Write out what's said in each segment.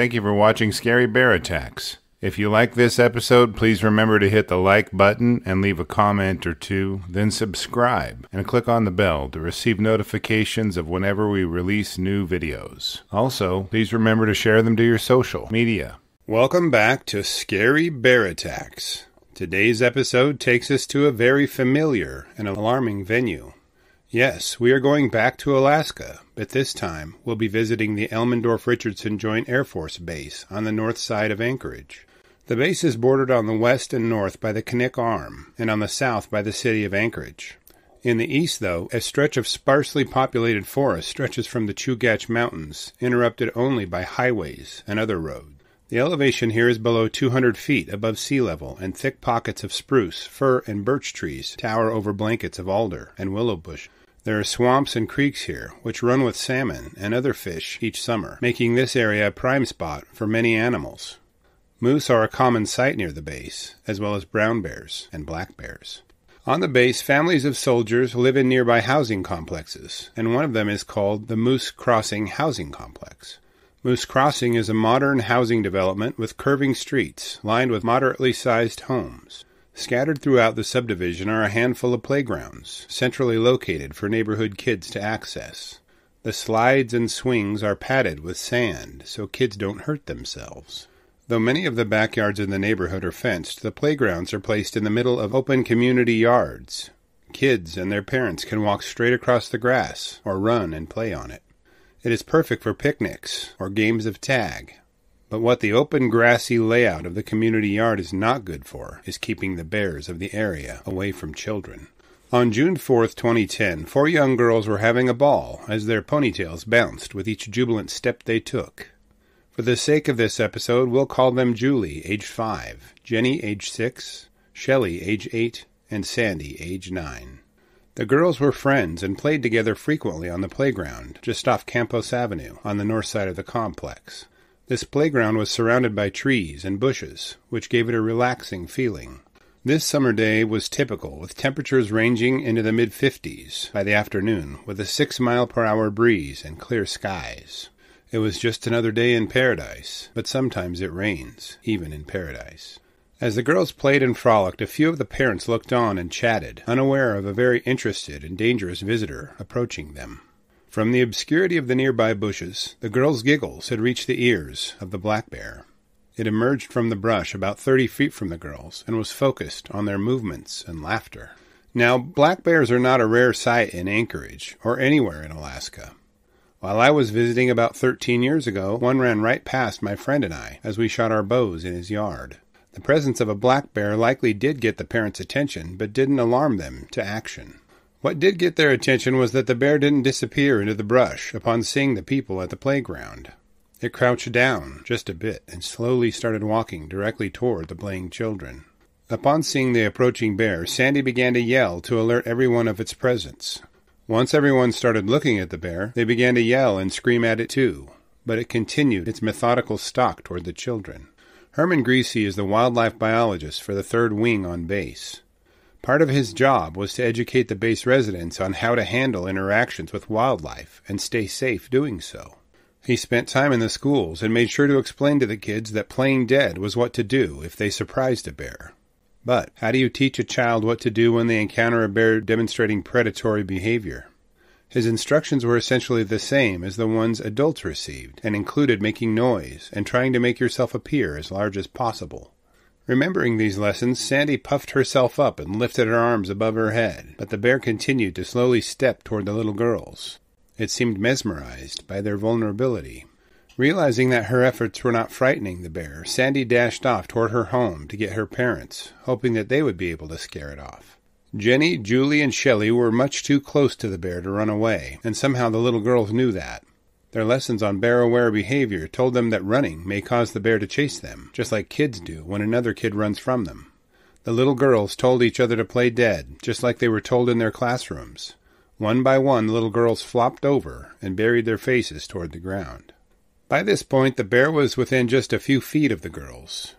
Thank you for watching Scary Bear Attacks. If you like this episode, please remember to hit the like button and leave a comment or two, then subscribe and click on the bell to receive notifications of whenever we release new videos. Also, please remember to share them to your social media. Welcome back to Scary Bear Attacks. Today's episode takes us to a very familiar and alarming venue. Yes, we are going back to Alaska, but this time we'll be visiting the Elmendorf Richardson Joint Air Force Base on the north side of Anchorage. The base is bordered on the west and north by the Knik Arm, and on the south by the city of Anchorage. In the east, though, a stretch of sparsely populated forest stretches from the Chugach Mountains, interrupted only by highways and other roads. The elevation here is below 200 feet above sea level, and thick pockets of spruce, fir, and birch trees tower over blankets of alder and willow bush. There are swamps and creeks here, which run with salmon and other fish each summer, making this area a prime spot for many animals. Moose are a common sight near the base, as well as brown bears and black bears. On the base, families of soldiers live in nearby housing complexes, and one of them is called the Moose Crossing Housing Complex. Moose Crossing is a modern housing development with curving streets lined with moderately sized homes. Scattered throughout the subdivision are a handful of playgrounds, centrally located for neighborhood kids to access. The slides and swings are padded with sand so kids don't hurt themselves. Though many of the backyards in the neighborhood are fenced, the playgrounds are placed in the middle of open community yards. Kids and their parents can walk straight across the grass or run and play on it. It is perfect for picnics or games of tag. But what the open grassy layout of the community yard is not good for is keeping the bears of the area away from children. On June 4th, 2010, four young girls were having a ball as their ponytails bounced with each jubilant step they took. For the sake of this episode, we'll call them Julie, age 5, Jenny, age 6, Shelley, age 8, and Sandy, age 9. The girls were friends and played together frequently on the playground, just off Campos Avenue, on the north side of the complex. This playground was surrounded by trees and bushes, which gave it a relaxing feeling. This summer day was typical, with temperatures ranging into the mid 50s by the afternoon, with a 6 mile per hour breeze and clear skies. It was just another day in paradise, but sometimes it rains, even in paradise. As the girls played and frolicked, a few of the parents looked on and chatted, unaware of a very interested and dangerous visitor approaching them. From the obscurity of the nearby bushes, the girls' giggles had reached the ears of the black bear. It emerged from the brush about thirty feet from the girls and was focused on their movements and laughter. Now, black bears are not a rare sight in Anchorage or anywhere in Alaska. While I was visiting about 13 years ago, one ran right past my friend and I as we shot our bows in his yard. The presence of a black bear likely did get the parents' attention, but didn't alarm them to action. What did get their attention was that the bear didn't disappear into the brush upon seeing the people at the playground. It crouched down just a bit and slowly started walking directly toward the playing children. Upon seeing the approaching bear, Sandy began to yell to alert everyone of its presence. Once everyone started looking at the bear, they began to yell and scream at it too, but it continued its methodical stalk toward the children. Herman Griese is the wildlife biologist for the third wing on base. Part of his job was to educate the base residents on how to handle interactions with wildlife and stay safe doing so. He spent time in the schools and made sure to explain to the kids that playing dead was what to do if they surprised a bear. But how do you teach a child what to do when they encounter a bear demonstrating predatory behavior? His instructions were essentially the same as the ones adults received, and included making noise and trying to make yourself appear as large as possible. Remembering these lessons, Sandy puffed herself up and lifted her arms above her head, but the bear continued to slowly step toward the little girls. It seemed mesmerized by their vulnerability. Realizing that her efforts were not frightening the bear, Sandy dashed off toward her home to get her parents, hoping that they would be able to scare it off. Jenny, Julie, and Shelley were much too close to the bear to run away, and somehow the little girls knew that. Their lessons on bear aware behavior told them that running may cause the bear to chase them, just like kids do when another kid runs from them. The little girls told each other to play dead, just like they were told in their classrooms. One by one, the little girls flopped over and buried their faces toward the ground. By this point, the bear was within just a few feet of the girls.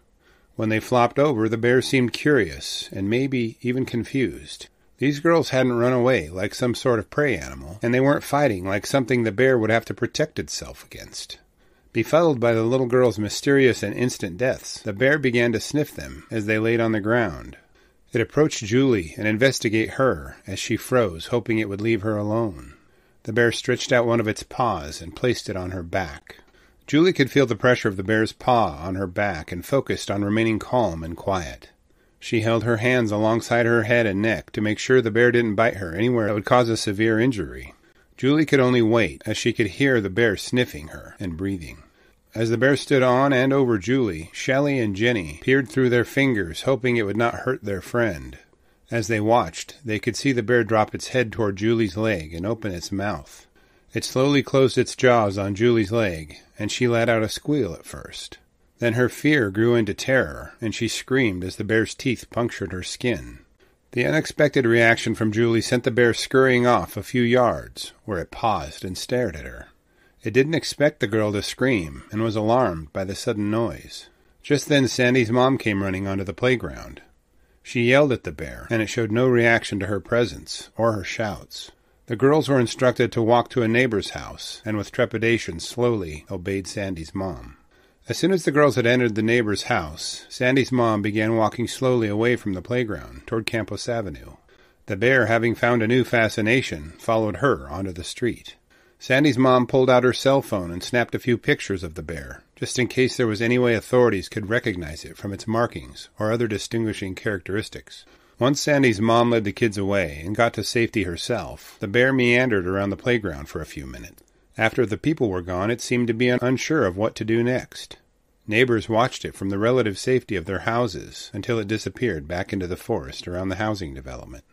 When they flopped over, the bear seemed curious and maybe even confused. These girls hadn't run away like some sort of prey animal, and they weren't fighting like something the bear would have to protect itself against. Befuddled by the little girl's mysterious and instant deaths, the bear began to sniff them as they laid on the ground. It approached Julie and investigate her as she froze, hoping it would leave her alone. The bear stretched out one of its paws and placed it on her back. Julie could feel the pressure of the bear's paw on her back and focused on remaining calm and quiet. She held her hands alongside her head and neck to make sure the bear didn't bite her anywhere that would cause a severe injury. Julie could only wait, as she could hear the bear sniffing her and breathing. As the bear stood on and over Julie, Shelley and Jenny peered through their fingers, hoping it would not hurt their friend. As they watched, they could see the bear drop its head toward Julie's leg and open its mouth. It slowly closed its jaws on Julie's leg, and she let out a squeal at first. Then her fear grew into terror, and she screamed as the bear's teeth punctured her skin. The unexpected reaction from Julie sent the bear scurrying off a few yards, where it paused and stared at her. It didn't expect the girl to scream, and was alarmed by the sudden noise. Just then Sandy's mom came running onto the playground. She yelled at the bear, and it showed no reaction to her presence or her shouts. The girls were instructed to walk to a neighbor's house, and with trepidation slowly obeyed Sandy's mom. As soon as the girls had entered the neighbor's house, Sandy's mom began walking slowly away from the playground toward Campos Avenue. The bear, having found a new fascination, followed her onto the street. Sandy's mom pulled out her cell phone and snapped a few pictures of the bear, just in case there was any way authorities could recognize it from its markings or other distinguishing characteristics. Once Sandy's mom led the kids away and got to safety herself, the bear meandered around the playground for a few minutes. After the people were gone, it seemed to be unsure of what to do next. Neighbors watched it from the relative safety of their houses until it disappeared back into the forest around the housing development.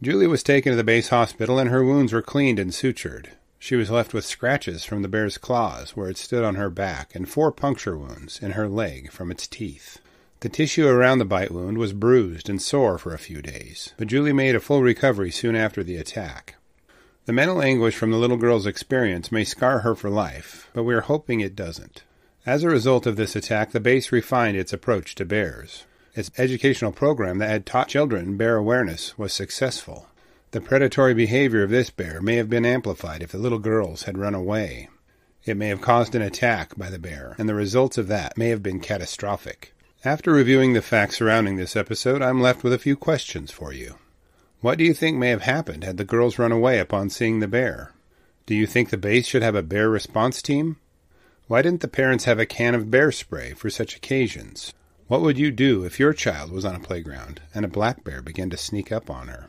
Julie was taken to the base hospital and her wounds were cleaned and sutured. She was left with scratches from the bear's claws where it stood on her back and four puncture wounds in her leg from its teeth. The tissue around the bite wound was bruised and sore for a few days, but Julie made a full recovery soon after the attack. The mental anguish from the little girl's experience may scar her for life, but we are hoping it doesn't. As a result of this attack, the base refined its approach to bears. Its educational program that had taught children bear awareness was successful. The predatory behavior of this bear may have been amplified if the little girls had run away. It may have caused an attack by the bear, and the results of that may have been catastrophic. After reviewing the facts surrounding this episode, I'm left with a few questions for you. What do you think may have happened had the girls run away upon seeing the bear? Do you think the base should have a bear response team? Why didn't the parents have a can of bear spray for such occasions? What would you do if your child was on a playground and a black bear began to sneak up on her?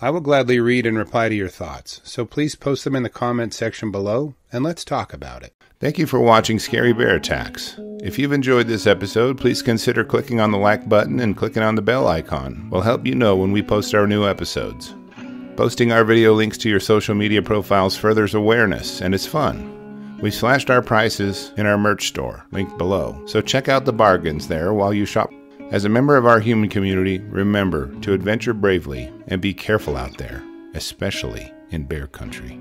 I will gladly read and reply to your thoughts, so please post them in the comment section below and let's talk about it. Thank you for watching Scary Bear Attacks. If you've enjoyed this episode, please consider clicking on the like button and clicking on the bell icon. We'll help you know when we post our new episodes. Posting our video links to your social media profiles furthers awareness, and it's fun. We slashed our prices in our merch store, linked below, so check out the bargains there while you shop. As a member of our human community, remember to adventure bravely and be careful out there, especially in bear country.